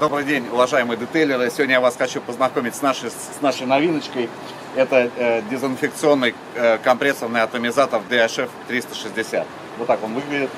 Добрый день, уважаемые детейлеры. Сегодня я вас хочу познакомить с нашей, с нашей новиночкой. Это э, дезинфекционный э, компрессорный атомизатор DHF 360. Вот так он выглядит.